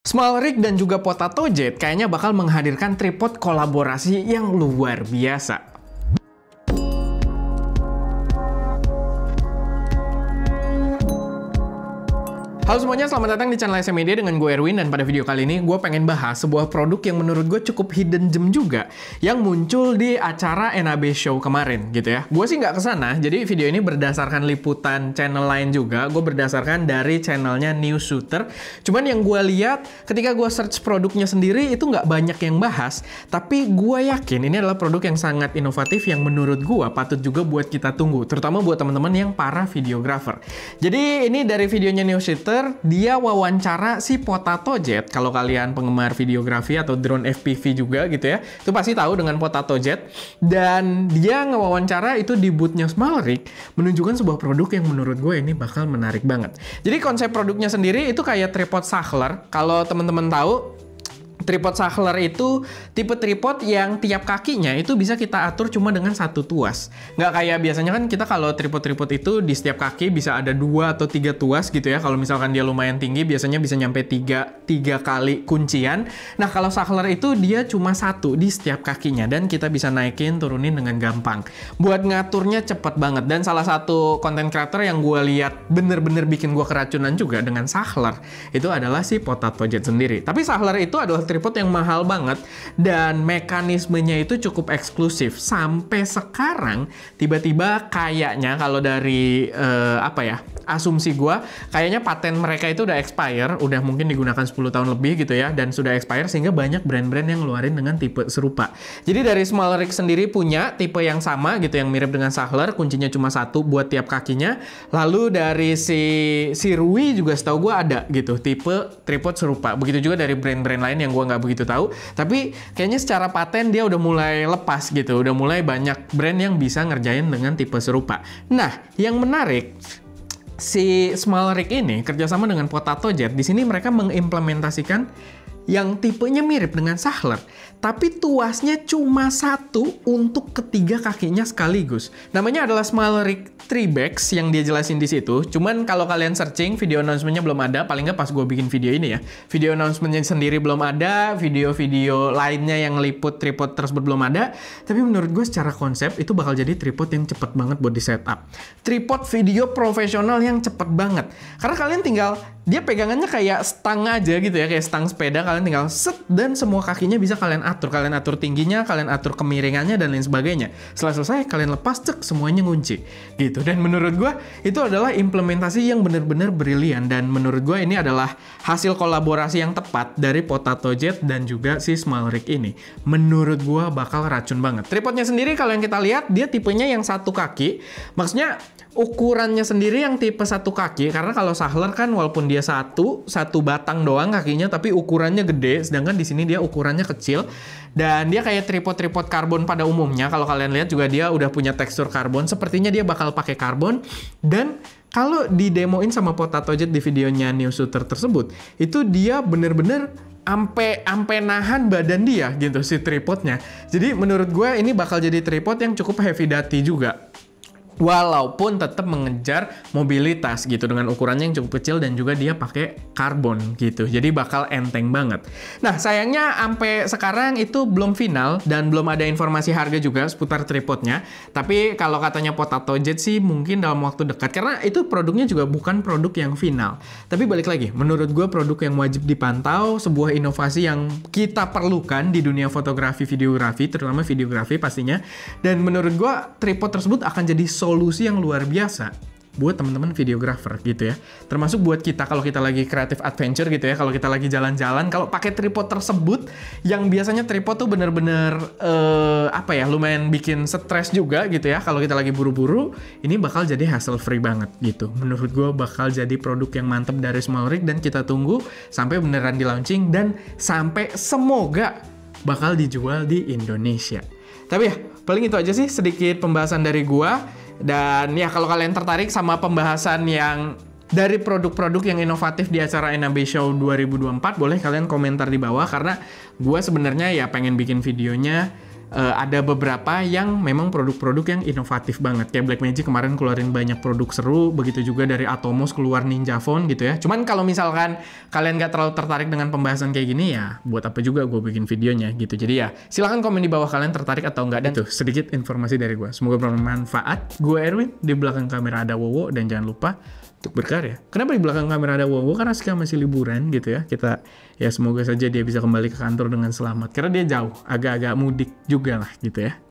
Small Rig dan juga Potato Jet kayaknya bakal menghadirkan tripod kolaborasi yang luar biasa. Halo semuanya, selamat datang di channel SM Media dengan gue Erwin dan pada video kali ini gue pengen bahas sebuah produk yang menurut gue cukup hidden gem juga yang muncul di acara NAB Show kemarin gitu ya. Gue sih nggak ke sana, jadi video ini berdasarkan liputan channel lain juga. Gue berdasarkan dari channelnya News Shooter. Cuman yang gue lihat ketika gue search produknya sendiri itu nggak banyak yang bahas, tapi gue yakin ini adalah produk yang sangat inovatif yang menurut gue patut juga buat kita tunggu, terutama buat teman-teman yang para videographer. Jadi ini dari videonya News Shooter dia wawancara si Potato Jet. Kalau kalian penggemar videografi atau drone FPV juga gitu ya, itu pasti tahu dengan Potato Jet. Dan dia ngewawancara itu di boothnya Rig menunjukkan sebuah produk yang menurut gue ini bakal menarik banget. Jadi konsep produknya sendiri itu kayak tripod Sachler. Kalau teman-teman tahu, Tripod Sachler itu tipe tripod yang tiap kakinya itu bisa kita atur cuma dengan satu tuas. Nggak kayak biasanya kan kita kalau tripod-tripod itu di setiap kaki bisa ada dua atau tiga tuas gitu ya. Kalau misalkan dia lumayan tinggi biasanya bisa nyampe tiga, tiga kali kuncian. Nah kalau Sachler itu dia cuma satu di setiap kakinya dan kita bisa naikin turunin dengan gampang. Buat ngaturnya cepet banget dan salah satu konten creator yang gue lihat bener-bener bikin gue keracunan juga dengan Sachler itu adalah si Potato Jet sendiri. Tapi Sachler itu adalah tripod yang mahal banget dan mekanismenya itu cukup eksklusif. Sampai sekarang tiba-tiba kayaknya kalau dari uh, apa ya asumsi gue kayaknya paten mereka itu udah expire udah mungkin digunakan 10 tahun lebih gitu ya dan sudah expire sehingga banyak brand-brand yang ngeluarin dengan tipe serupa. Jadi dari Small Rig sendiri punya tipe yang sama gitu yang mirip dengan Sahler kuncinya cuma satu buat tiap kakinya. Lalu dari si si Rui juga setahu gue ada gitu tipe tripod serupa. Begitu juga dari brand-brand lain yang gue nggak begitu tahu. Tapi kayaknya secara paten dia udah mulai lepas gitu. Udah mulai banyak brand yang bisa ngerjain dengan tipe serupa. Nah yang menarik si Small Rig ini kerjasama dengan Potato Jet. Di sini mereka mengimplementasikan yang tipenya mirip dengan Sahler, tapi tuasnya cuma satu untuk ketiga kakinya sekaligus. Namanya adalah Small Rig Tribex yang dia jelasin di situ. Cuman kalau kalian searching video announcementnya belum ada, paling nggak pas gue bikin video ini ya. Video announcementnya sendiri belum ada, video-video lainnya yang liput tripod tersebut belum ada. Tapi menurut gue secara konsep itu bakal jadi tripod yang cepet banget buat di setup. Tripod video profesional yang cepet banget. Karena kalian tinggal dia pegangannya kayak stang aja gitu ya, kayak stang sepeda kalian tinggal set dan semua kakinya bisa kalian atur. Kalian atur tingginya, kalian atur kemiringannya dan lain sebagainya. Setelah selesai kalian lepas cek semuanya ngunci gitu. Dan menurut gue itu adalah implementasi yang benar-benar brilian dan menurut gue ini adalah hasil kolaborasi yang tepat dari Potato Jet dan juga si Small Rig ini. Menurut gue bakal racun banget. Tripodnya sendiri kalau yang kita lihat dia tipenya yang satu kaki. Maksudnya ukurannya sendiri yang tipe satu kaki karena kalau Sahler kan walaupun dia satu satu batang doang kakinya tapi ukurannya gede sedangkan di sini dia ukurannya kecil. Dan dia kayak tripod-tripod karbon pada umumnya kalau kalian lihat juga dia udah punya tekstur karbon sepertinya dia bakal pakai karbon. Dan kalau didemoin sama Potato Jet di videonya New Shooter tersebut itu dia bener-bener ampe ampe nahan badan dia gitu si tripodnya. Jadi menurut gue ini bakal jadi tripod yang cukup heavy duty juga walaupun tetap mengejar mobilitas gitu dengan ukurannya yang cukup kecil dan juga dia pakai karbon gitu. Jadi bakal enteng banget. Nah, sayangnya sampai sekarang itu belum final dan belum ada informasi harga juga seputar tripodnya. Tapi kalau katanya Potato Jet sih mungkin dalam waktu dekat karena itu produknya juga bukan produk yang final. Tapi balik lagi, menurut gue produk yang wajib dipantau, sebuah inovasi yang kita perlukan di dunia fotografi, videografi, terutama videografi pastinya. Dan menurut gue tripod tersebut akan jadi so solusi yang luar biasa buat teman-teman videographer gitu ya. Termasuk buat kita kalau kita lagi creative adventure gitu ya, kalau kita lagi jalan-jalan, kalau pakai tripod tersebut yang biasanya tripod tuh bener-bener uh, apa ya, lumayan bikin stres juga gitu ya. Kalau kita lagi buru-buru, ini bakal jadi hassle free banget gitu. Menurut gue bakal jadi produk yang mantep dari Small Rig dan kita tunggu sampai beneran di launching dan sampai semoga bakal dijual di Indonesia. Tapi ya, paling itu aja sih sedikit pembahasan dari gua. Dan ya kalau kalian tertarik sama pembahasan yang dari produk-produk yang inovatif di acara NAB Show 2024, boleh kalian komentar di bawah. Karena gue sebenarnya ya pengen bikin videonya uh, ada beberapa yang memang produk-produk yang inovatif banget. Kayak Blackmagic kemarin keluarin banyak produk seru, begitu juga dari Atomos keluar Ninja Phone gitu ya. Cuman kalau misalkan kalian nggak terlalu tertarik dengan pembahasan kayak gini ya, buat apa juga gue bikin videonya gitu. Jadi ya silahkan komen di bawah kalian tertarik atau enggak. Dan tuh sedikit informasi dari gue. Semoga bermanfaat. Gue Erwin, di belakang kamera ada Wowo dan jangan lupa untuk berkarya. Kenapa di belakang kamera ada Wowo? Karena sekarang masih liburan gitu ya. Kita ya semoga saja dia bisa kembali ke kantor dengan selamat. Karena dia jauh, agak-agak mudik juga lah gitu ya.